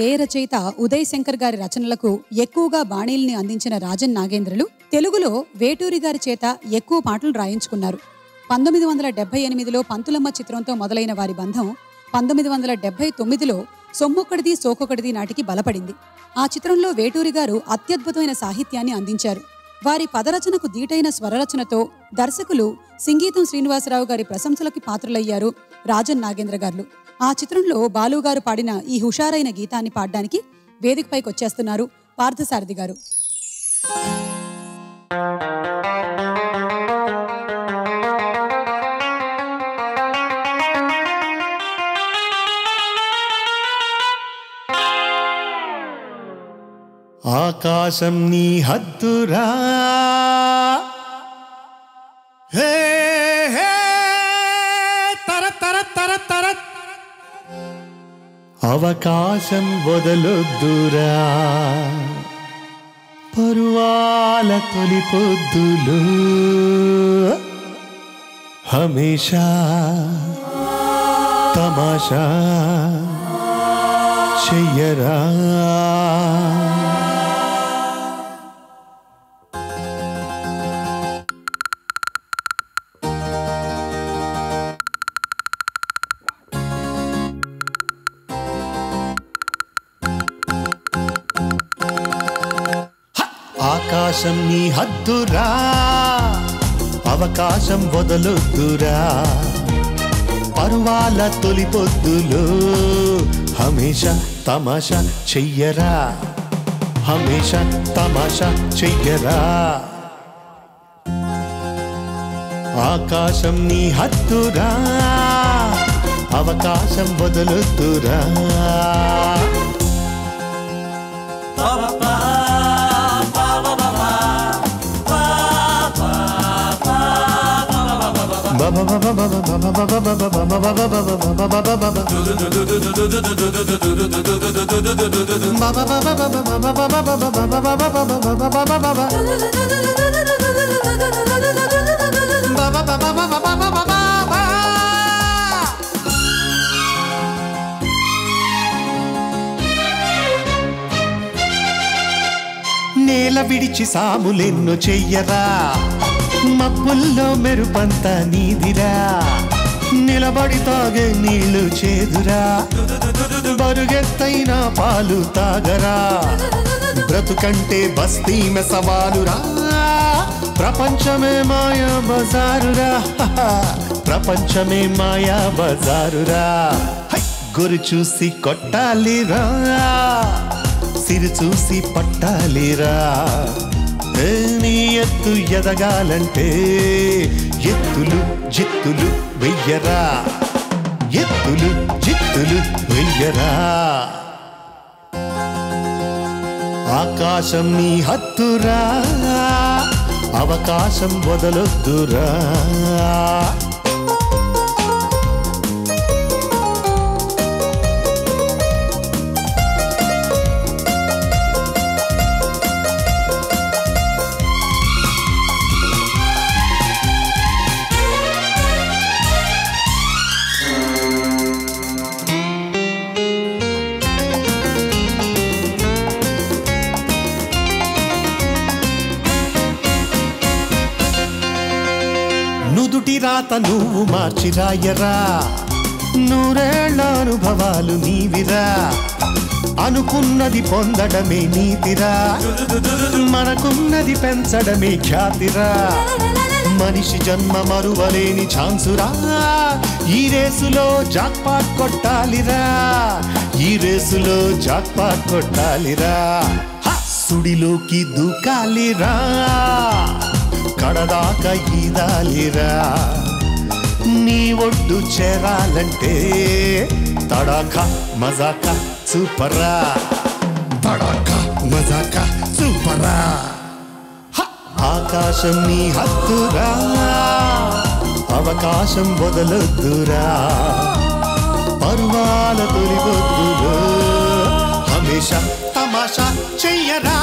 గేయ రచయిత ఉదయ్ శంకర్ గారి రచనలకు ఎక్కువగా బాణీల్ని అందించిన రాజన్ నాగేంద్రలు తెలుగులో వేటూరి గారి చేత ఎక్కువ పాటలు రాయించుకున్నారు. పంతొమ్మిది వందల డెబ్బై ఎనిమిదిలో పంతులమ్మ చిత్రంతో మొదలైన వారి బంధం పంతొమ్మిది వందల డెబ్బై తొమ్మిదిలో సొమ్మొక్కడిది సోకొకడిది నాటికి బలపడింది. ఆ చిత్రంలో వేటూరి గారు అత్యద్భుతమైన సాహిత్యాన్ని అందించారు. వారి పదరచనకు దీటైన స్వరరచనతో దర్శకులు సింగీతం శ్రీనివాసరావు గారి ప్రశంసలకి పాత్రులయ్యారు రాజన్ నాగేంద్ర గారు. ఆ చిత్రంలో బాలు గారు పాడిన ఈ హుషారైన గీతాన్ని పాడడానికి వేదికపైకి వచ్చేస్తున్నారు పార్థసారథి గారు. ఆకాశం నీ హద్దురా. హే అవకాశం వదలొద్దురా. పరువాల తొలి పొద్దులు. హమేషా తమాషా చెయ్యరా. ఆకాశం నీ హద్దురా. అవకాశం వదలొద్దురా. పరువాల తొలి పొద్దులు హమేష తమాషా చెయ్యరా. హమేష తమాషా చెయ్యరా. ఆకాశం నీ హద్దురా. అవకాశం వదలొద్దురా. నేల విడిచి సాములెన్ను చెయ్యరా? మబ్బుల్లో మెరుపంత నీదిరా. నిలబడి తాగే నీళ్ళు చేదురా. బరుగెత్తైన పాలు తాగరా. బ్రతుకంటే బస్తీ మెసవాలురా. ప్రపంచమే మాయా బజారురా. ప్రపంచమే మాయా బజారురా. హై! గురు చూసి కొట్టాలిరా. సిరి చూసి పట్టాలిరా. నీ ఎత్తు ఎదగాలంటే ఎత్తులు జిత్తులు వెయ్యరా. ఎత్తులు జిత్తులు వెయ్యరా. ఆకాశం నీ హత్తురా అవకాశం వదలొద్దురా. నుదుటి రాత నువ్వు మార్చి రాయరా నూరేళ్ళ అనుభవాలు నీవిరా. అనుకున్నది పొందడమే నీతిరా. మనకున్నది పెంచడమే ఖ్యాతిరా. మనిషి జన్మ మరువలేని ఛాన్సురా. ఈ రేసులో జాక్పాట్ కొట్టాలిరా. ఈ రేసులో జాక్పాట్ కొట్టాలిరా. సుడిలోకి దూకాలిరా. కడదాకా ఈదాలిరా నీ ఒడ్డు చేరాలంటే తడాక మజాక సూపరా తడాక మజాక సూపరా హ! ఆకాశం నీ హత్తురా అవకాశం వదలొద్దురా. పర్వాల తొలిగొద్దురు హమేషా తమాషా చెయ్యరా.